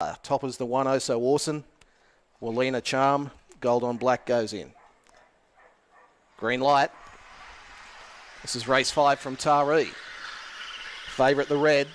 Uh, Top is the one oh so Orson. Walina Charm. Gold on black goes in. Green light. This is race five from Taree. Favourite the red.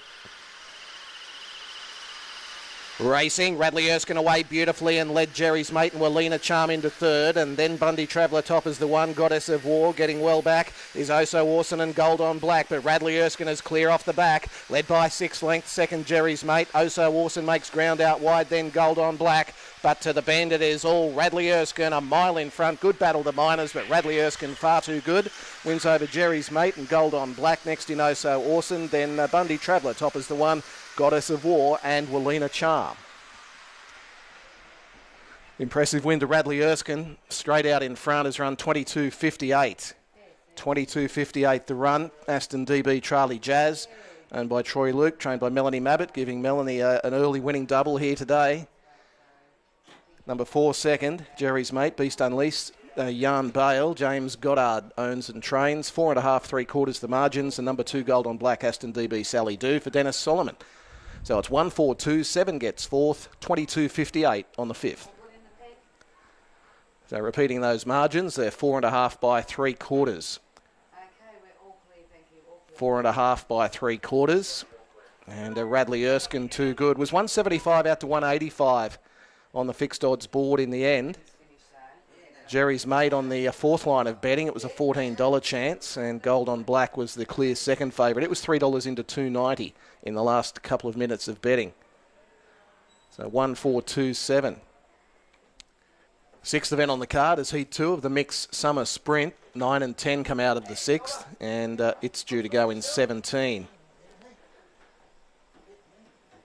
Racing, Radley Erskine away beautifully and led Jerry's mate and Walina Charm into third. And then Bundy Traveller top as the one. Goddess of War getting well back is Oso Orson and Gold on Black. But Radley Erskine is clear off the back, led by six lengths. Second, Jerry's mate. Oso Orson makes ground out wide, then Gold on Black. But to the bend, it is all Radley Erskine a mile in front. Good battle the minors, but Radley Erskine far too good. Wins over Jerry's mate and Gold on Black. Next in Oso Orson. Then uh, Bundy Traveller top as the one. Goddess of War, and Walina Charm. Impressive win to Radley Erskine. Straight out in front has run 22.58. 22.58 the run. Aston DB Charlie Jazz, owned by Troy Luke, trained by Melanie Mabbott, giving Melanie a, an early winning double here today. Number four, second, Jerry's mate, Beast Unleashed, uh, Jan Bale. James Goddard owns and trains. Four and a half, three quarters the margins. And number two, Gold on Black, Aston DB Sally Do for Dennis Solomon. So it's 1 4 2, 7 gets fourth, 22 58 on the fifth. So repeating those margins, they're four and a half by three quarters. Four and a half by three quarters. And uh, Radley Erskine, too good. Was 175 out to 185 on the fixed odds board in the end. Jerry's mate on the uh, fourth line of betting. It was a $14 chance, and Gold on Black was the clear second favourite. It was $3 into 290 in the last couple of minutes of betting. So 1427. Sixth event on the card is Heat 2 of the Mix Summer Sprint. 9 and 10 come out of the sixth, and uh, it's due to go in 17.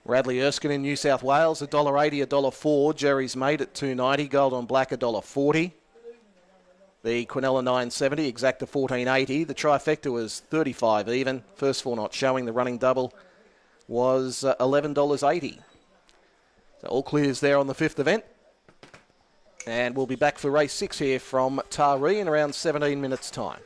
Radley Erskine in New South Wales, $1.80, $1.04. Jerry's mate at 290 Gold on Black, $1.40. The Quinella 970, exacta 1480. The trifecta was 35 even. First four not showing. The running double was uh, $11.80. So all clears there on the fifth event. And we'll be back for race six here from Taree in around 17 minutes' time.